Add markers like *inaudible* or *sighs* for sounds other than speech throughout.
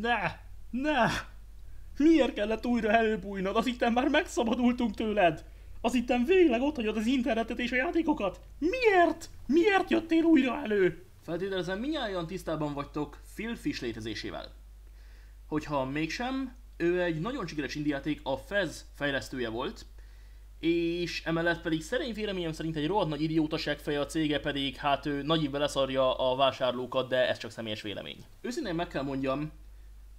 Ne! Ne! Miért kellett újra előbújnod? Az itten már megszabadultunk tőled! Az itten végleg ott hagyod az internetet és a játékokat! Miért? Miért jöttél újra elő? Feltételezem, minnyáján tisztában vagytok Phil Fish létezésével. Hogyha mégsem, ő egy nagyon sikeres indiáték, a Fez fejlesztője volt, és emellett pedig szerény véleményem szerint egy rohadt nagy idióta feje a cége pedig hát ő nagy leszarja a vásárlókat, de ez csak személyes vélemény. Őszintén meg kell mondjam,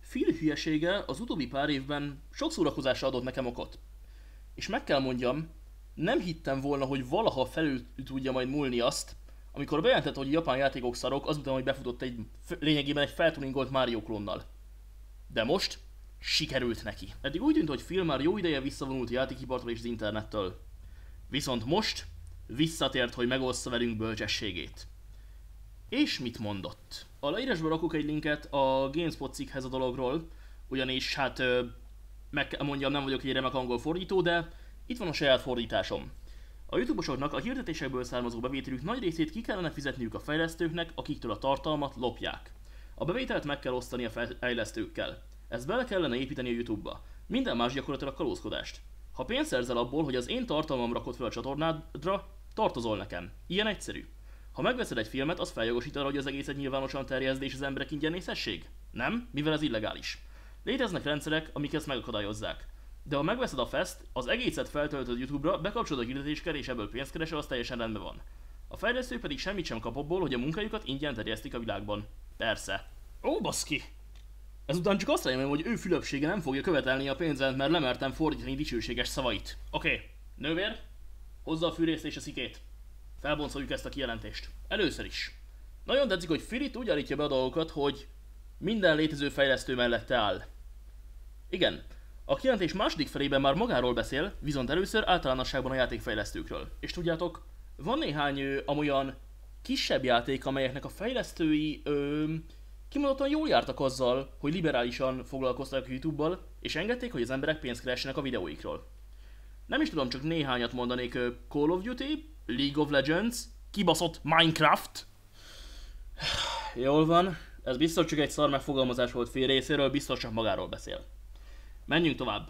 Phil hülyesége az utóbbi pár évben sok szórakozásra adott nekem okot. És meg kell mondjam, nem hittem volna, hogy valaha felül tudja majd múlni azt, amikor bejelentett, hogy japán játékok szarok, azután, hogy befutott egy lényegében egy feltuningolt Mario klónnal. De most sikerült neki. Eddig úgy tűnt, hogy Phil már jó ideje visszavonult a játékipartól és az internettől. Viszont most visszatért, hogy megossza velünk bölcsességét. És mit mondott? A leírásban rakok egy linket a GameSpot cikkhez a dologról, ugyanis hát meg kell mondjam, nem vagyok egy remek angol fordító, de itt van a saját fordításom. A youtube a hirdetésekből származó bevételük nagy részét ki kellene fizetniük a fejlesztőknek, akiktől a tartalmat lopják. A bevételt meg kell osztani a fejlesztőkkel. Ezt bele kellene építeni a YouTube-ba. Minden más gyakorlatilag kalózkodást. Ha pénzt szerzel abból, hogy az én tartalmam rakott fel a csatornádra, tartozol nekem. Ilyen egyszerű. Ha megveszed egy filmet, az feljogosít arra, hogy az egészet nyilvánosan terjeszd és az emberek ingyen nézhessék? Nem, mivel ez illegális. Léteznek rendszerek, amik ezt megakadályozzák. De ha megveszed a fest, az egészet feltöltöd YouTube-ra, bekapcsolod a hirdetéskel és ebből pénzt keresel, az teljesen rendben van. A fejlesztő pedig semmit sem kap abból, hogy a munkájukat ingyen terjesztik a világban. Persze. Ó, baszki! Ezután csak azt remélem, hogy ő fülöpsége nem fogja követelni a pénzemet, mert lemertem fordítani dicsőséges szavait. Oké, okay. nővér, hozza a fűrészt és a szikét. Felboncoljuk ezt a kijelentést. Először is. Nagyon tetszik, hogy Firit úgy állítja be a dolgokat, hogy minden létező fejlesztő mellette áll. Igen, a kijelentés második felében már magáról beszél, viszont először általánosságban a játékfejlesztőkről. És tudjátok, van néhány ö, amolyan kisebb játék, amelyeknek a fejlesztői ö, kimondottan jól jártak azzal, hogy liberálisan foglalkoztak YouTube-bal, és engedték, hogy az emberek pénzt keressenek a videóikról. Nem is tudom, csak néhányat mondanék Call of Duty, League of Legends, kibaszott Minecraft. *sighs* Jól van, ez biztos csak egy szar megfogalmazás volt fél részéről, biztos csak magáról beszél. Menjünk tovább.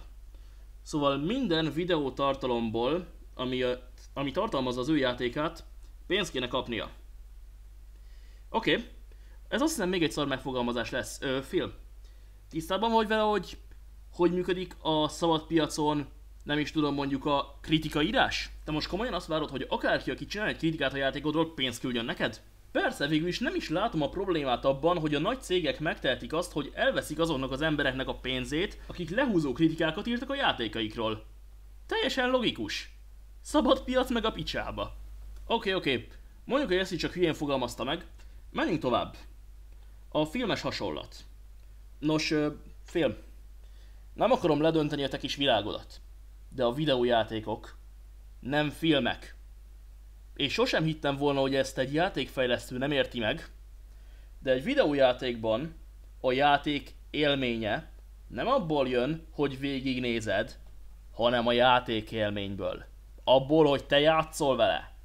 Szóval minden videó tartalomból, ami, ami tartalmaz az ő játékát, pénzt kéne kapnia. Oké, okay. ez azt hiszem még egy szar megfogalmazás lesz. Phil, tisztában vagy vele, hogy hogy működik a szabad piacon nem is tudom mondjuk a kritika írás? Te most komolyan azt várod, hogy akárki, aki csinál egy kritikát a játékodról, pénzt küldjön neked? Persze, végül is nem is látom a problémát abban, hogy a nagy cégek megtehetik azt, hogy elveszik azonnak az embereknek a pénzét, akik lehúzó kritikákat írtak a játékaikról. Teljesen logikus. Szabad piac meg a picsába. Oké, okay, oké. Okay. Mondjuk, hogy ezt így csak hülyén fogalmazta meg. Menjünk tovább. A filmes hasonlat. Nos, film. Nem akarom ledönteni a te kis világodat de a videójátékok nem filmek. És sosem hittem volna, hogy ezt egy játékfejlesztő nem érti meg, de egy videójátékban a játék élménye nem abból jön, hogy végignézed, hanem a játék élményből. Abból, hogy te játszol vele.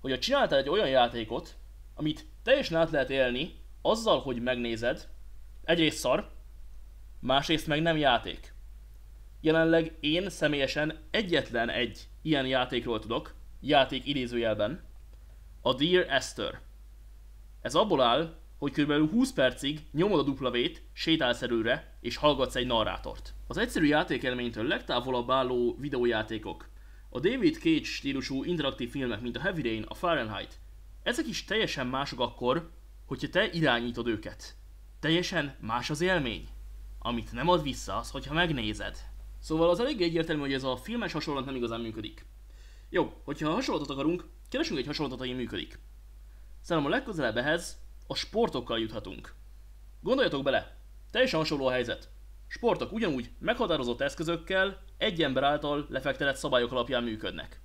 Hogyha csináltál egy olyan játékot, amit teljesen át lehet élni, azzal, hogy megnézed, egyrészt szar, másrészt meg nem játék. Jelenleg én személyesen egyetlen egy ilyen játékról tudok, játék idézőjelben, a Dear Esther. Ez abból áll, hogy kb. 20 percig nyomod a W-t, sétálsz előre, és hallgatsz egy narrátort. Az egyszerű játékelménytől legtávolabb álló videójátékok, a David Cage stílusú interaktív filmek, mint a Heavy Rain, a Fahrenheit, ezek is teljesen mások akkor, hogyha te irányítod őket. Teljesen más az élmény. Amit nem ad vissza az, hogyha megnézed. Szóval az elég egyértelmű, hogy ez a filmes hasonlat nem igazán működik. Jó, hogyha hasonlatot akarunk, keresünk egy hasonlatot, ami működik. Szerintem a legközelebb ehhez a sportokkal juthatunk. Gondoljatok bele, teljesen hasonló a helyzet. Sportok ugyanúgy meghatározott eszközökkel, egy ember által lefektetett szabályok alapján működnek.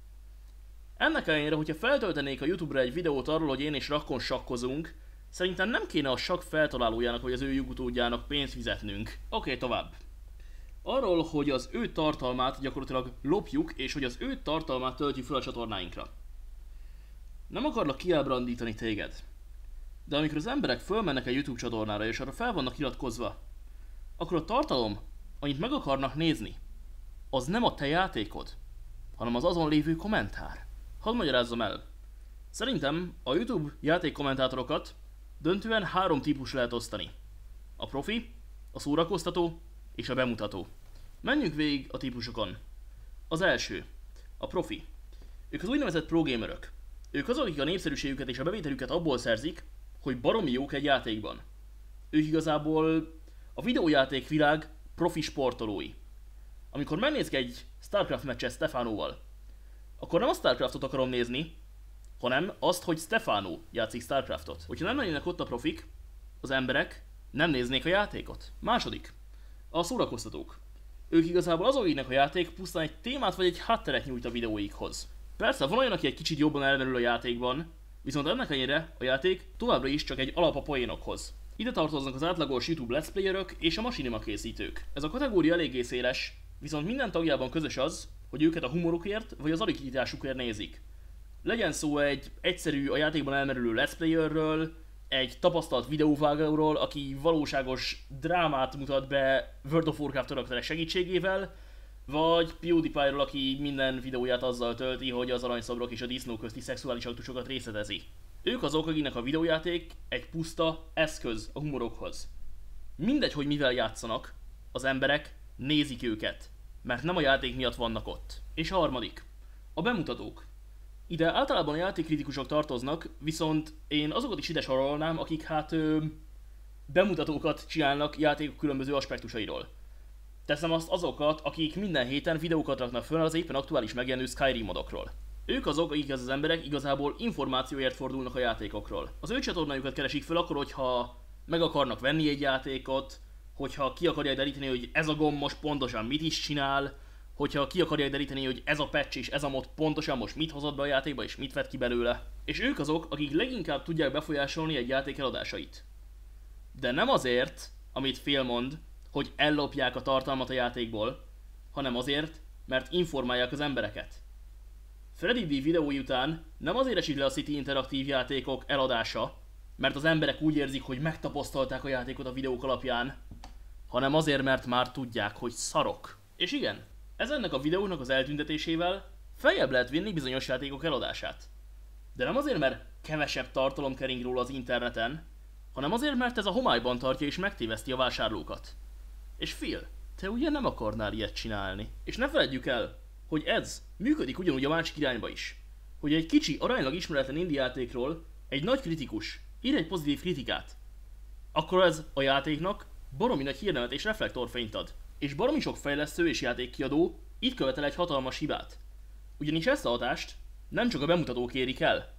Ennek ellenére, hogyha feltöltenék a Youtube-ra egy videót arról, hogy én és Rakkon sakkozunk, szerintem nem kéne a sakk feltalálójának vagy az ő jogutódjának pénzt fizetnünk. Oké, okay, tovább arról, hogy az ő tartalmát gyakorlatilag lopjuk, és hogy az ő tartalmát töltjük fel a csatornáinkra. Nem akarlak kiábrándítani téged, de amikor az emberek fölmennek egy YouTube csatornára, és arra fel vannak iratkozva, akkor a tartalom, amit meg akarnak nézni, az nem a te játékod, hanem az azon lévő kommentár. Hadd magyarázzam el. Szerintem a YouTube játékkommentátorokat döntően három típus lehet osztani. A profi, a szórakoztató és a bemutató. Menjünk végig a típusokon. Az első, a profi. Ők az úgynevezett pro gamerök. Ők azok, akik a népszerűségüket és a bevételüket abból szerzik, hogy baromi jók egy játékban. Ők igazából a videójáték világ profi sportolói. Amikor megnézek egy Starcraft meccset Stefanoval, akkor nem a Starcraftot akarom nézni, hanem azt, hogy Stefano játszik Starcraftot. Hogyha nem lennének ott a profik, az emberek nem néznék a játékot. Második, a szórakoztatók. Ők igazából azok, akiknek a játék pusztán egy témát vagy egy hátteret nyújt a videóikhoz. Persze, van olyan, aki egy kicsit jobban elmerül a játékban, viszont ennek ennyire a játék továbbra is csak egy alap a poénokhoz. Ide tartoznak az átlagos YouTube let's playerök és a masinima készítők. Ez a kategória eléggé széles, viszont minden tagjában közös az, hogy őket a humorukért vagy az aligitásukért nézik. Legyen szó egy egyszerű, a játékban elmerülő let's playerről, egy tapasztalt videóvágóról, aki valóságos drámát mutat be World of Warcraft karakterek segítségével, vagy PewDiePie-ról, aki minden videóját azzal tölti, hogy az aranyszobrok és a disznó közti szexuális aktusokat részletezi. Ők azok, akiknek a videójáték egy puszta eszköz a humorokhoz. Mindegy, hogy mivel játszanak, az emberek nézik őket, mert nem a játék miatt vannak ott. És a harmadik, a bemutatók. Ide általában a játékkritikusok tartoznak, viszont én azokat is ide sorolnám, akik hát ö, bemutatókat csinálnak játékok különböző aspektusairól. Teszem azt azokat, akik minden héten videókat raknak föl az éppen aktuális megjelenő Skyrim modokról. Ők azok, akik az, emberek igazából információért fordulnak a játékokról. Az ő csatornájukat keresik föl akkor, hogyha meg akarnak venni egy játékot, hogyha ki akarják deríteni, hogy ez a gomb most pontosan mit is csinál, hogyha ki akarják deríteni, hogy ez a patch és ez a mod pontosan most mit hozott be a játékba és mit vett ki belőle. És ők azok, akik leginkább tudják befolyásolni egy játék eladásait. De nem azért, amit fél mond, hogy ellopják a tartalmat a játékból, hanem azért, mert informálják az embereket. Freddy D videói után nem azért esik le a City interaktív játékok eladása, mert az emberek úgy érzik, hogy megtapasztalták a játékot a videók alapján, hanem azért, mert már tudják, hogy szarok. És igen, ez ennek a videónak az eltüntetésével feljebb lehet vinni bizonyos játékok eladását. De nem azért, mert kevesebb tartalom kering róla az interneten, hanem azért, mert ez a homályban tartja és megtéveszti a vásárlókat. És Phil, te ugye nem akarnál ilyet csinálni. És ne feledjük el, hogy ez működik ugyanúgy a másik irányba is. Hogy egy kicsi, aránylag ismeretlen indie játékról egy nagy kritikus ír egy pozitív kritikát, akkor ez a játéknak baromi nagy hírnevet és reflektorfényt ad. És baromi sok fejlesztő és játékkiadó itt követel egy hatalmas hibát. Ugyanis ezt a hatást nem csak a bemutatók érik el.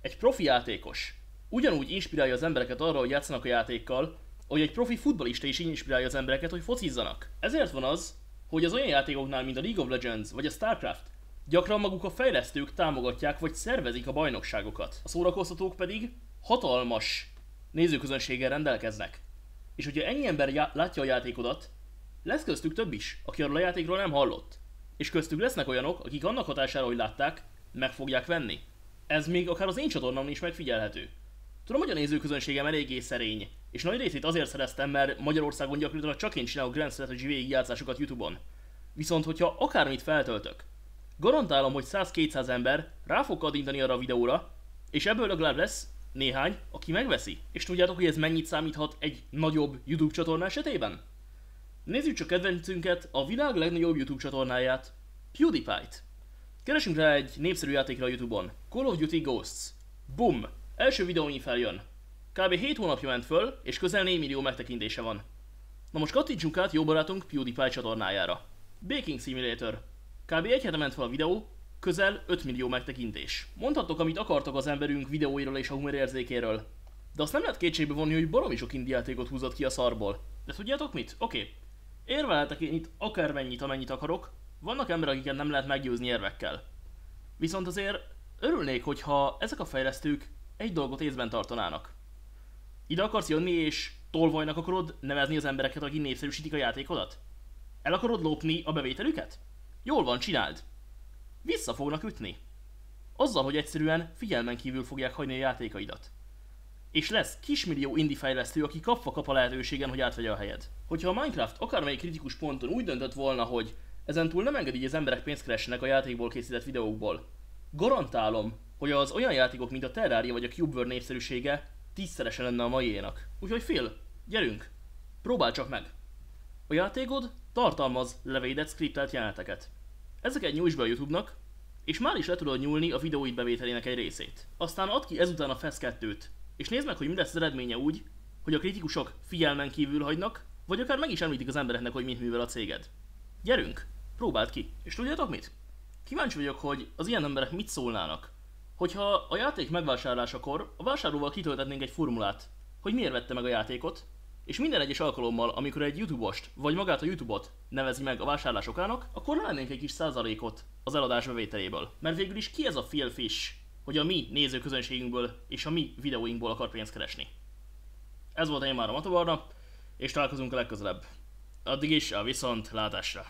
Egy profi játékos ugyanúgy inspirálja az embereket arra, hogy játszanak a játékkal, hogy egy profi futbalista is inspirálja az embereket, hogy focizzanak. Ezért van az, hogy az olyan játékoknál, mint a League of Legends vagy a Starcraft, gyakran maguk a fejlesztők támogatják vagy szervezik a bajnokságokat. A szórakoztatók pedig hatalmas nézőközönséggel rendelkeznek. És hogyha ennyi ember já- látja a játékodat, lesz köztük több is, aki arról a játékról nem hallott. És köztük lesznek olyanok, akik annak hatására, hogy látták, meg fogják venni. Ez még akár az én csatornámon is megfigyelhető. Tudom, hogy a nézőközönségem eléggé szerény, és nagy részét azért szereztem, mert Magyarországon gyakorlatilag csak én csinálok Grand Strategy végigjátszásokat Youtube-on. Viszont, hogyha akármit feltöltök, garantálom, hogy 100-200 ember rá fog kattintani arra a videóra, és ebből legalább lesz néhány, aki megveszi. És tudjátok, hogy ez mennyit számíthat egy nagyobb YouTube csatorna esetében? Nézzük csak kedvencünket, a világ legnagyobb YouTube csatornáját, PewDiePie-t. Keresünk rá egy népszerű játékra a Youtube-on, Call of Duty Ghosts. Bum! Első videónyi feljön. Kb. 7 hónapja ment föl, és közel 4 millió megtekintése van. Na most kattintsunk át jó barátunk PewDiePie csatornájára. Baking Simulator. Kb. egy hete ment fel a videó, közel 5 millió megtekintés. Mondhattok, amit akartok az emberünk videóiról és a humorérzékéről. De azt nem lehet kétségbe vonni, hogy baromi sok indiátékot húzott ki a szarból. De tudjátok mit? Oké. Okay. Érvelhetek én itt akármennyit, amennyit akarok. Vannak emberek, akiket nem lehet meggyőzni érvekkel. Viszont azért örülnék, hogyha ezek a fejlesztők egy dolgot észben tartanának. Ide akarsz jönni és tolvajnak akarod nevezni az embereket, akik népszerűsítik a játékodat? El akarod lopni a bevételüket? Jól van, csináld. Vissza fognak ütni. Azzal, hogy egyszerűen figyelmen kívül fogják hagyni a játékaidat. És lesz kismillió indie fejlesztő, aki kapva kap a lehetőségen, hogy átvegye a helyed. Hogyha a Minecraft akármelyik kritikus ponton úgy döntött volna, hogy ezentúl nem engedi, hogy az emberek pénzt keressenek a játékból készített videókból, garantálom, hogy az olyan játékok, mint a Terraria vagy a CubeWorld népszerűsége tízszeresen lenne a maiénak. Úgyhogy Phil, gyerünk, próbál csak meg! A játékod tartalmaz levédett skriptelt jeleneteket. Ezeket nyújts be a Youtube-nak, és már is le tudod nyúlni a videóid bevételének egy részét. Aztán add ki ezután a FES 2-t, és nézd meg, hogy mi lesz az eredménye úgy, hogy a kritikusok figyelmen kívül hagynak, vagy akár meg is említik az embereknek, hogy mit művel a céged. Gyerünk, próbáld ki. És tudjátok mit? Kíváncsi vagyok, hogy az ilyen emberek mit szólnának. Hogyha a játék megvásárlásakor a vásárlóval kitöltetnénk egy formulát, hogy miért vette meg a játékot, és minden egyes alkalommal, amikor egy YouTube-ost, vagy magát a YouTube-ot nevezi meg a vásárlás okának, akkor lennénk egy kis százalékot az eladás bevételéből. Mert végül is ki ez a Phil Fish, hogy a mi nézőközönségünkből és a mi videóinkból akar pénzt keresni. Ez volt én már a Matobarna, és találkozunk a legközelebb. Addig is a viszont látásra.